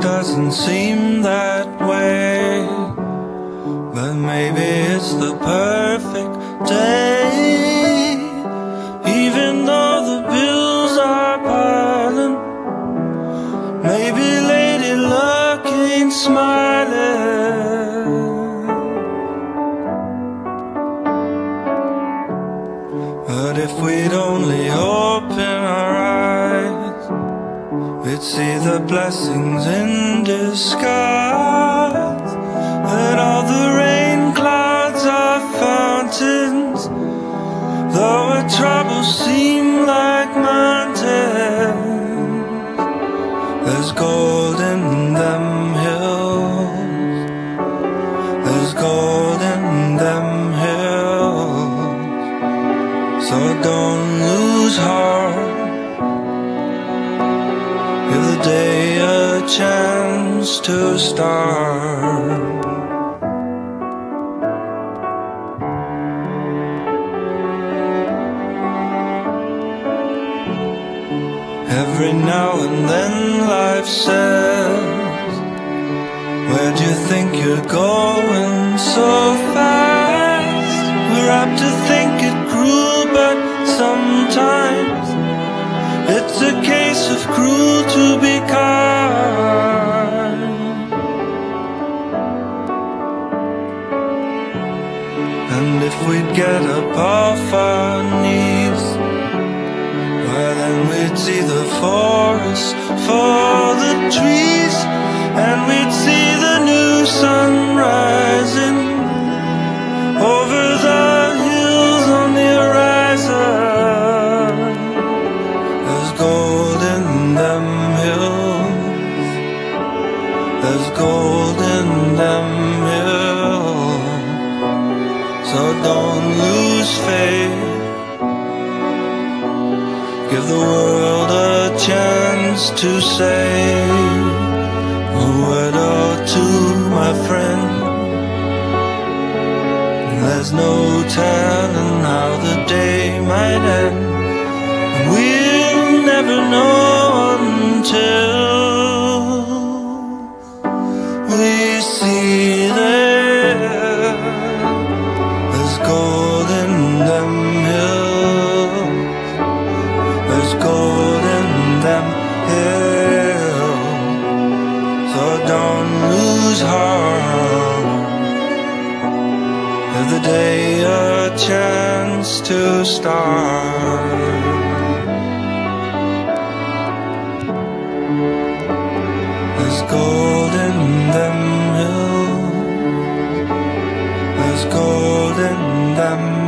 doesn't seem that way. But maybe it's the perfect day. Even though the bills are piling, maybe Lady Luck ain't smiling. But if we'd only eyes, we'd see the blessings in disguise. That all the rain clouds are fountains, though our troubles seem like mountains. There's gold in them hills, there's gold in them hills. So don't lose heart. Day a chance to start. Every now and then life says, Where'd you think you're going so fast? We're apt to think it cruel, but we'd get up off our knees, well then we'd see the forest for the trees, and we'd see the new sun rising over the hills on the horizon. There's gold in them hills. There's gold in Give the world a chance to say a word or two, my friend. There's no telling how the day might end. And we'll never know the day a chance to start. There's gold in them hills. There's gold in them.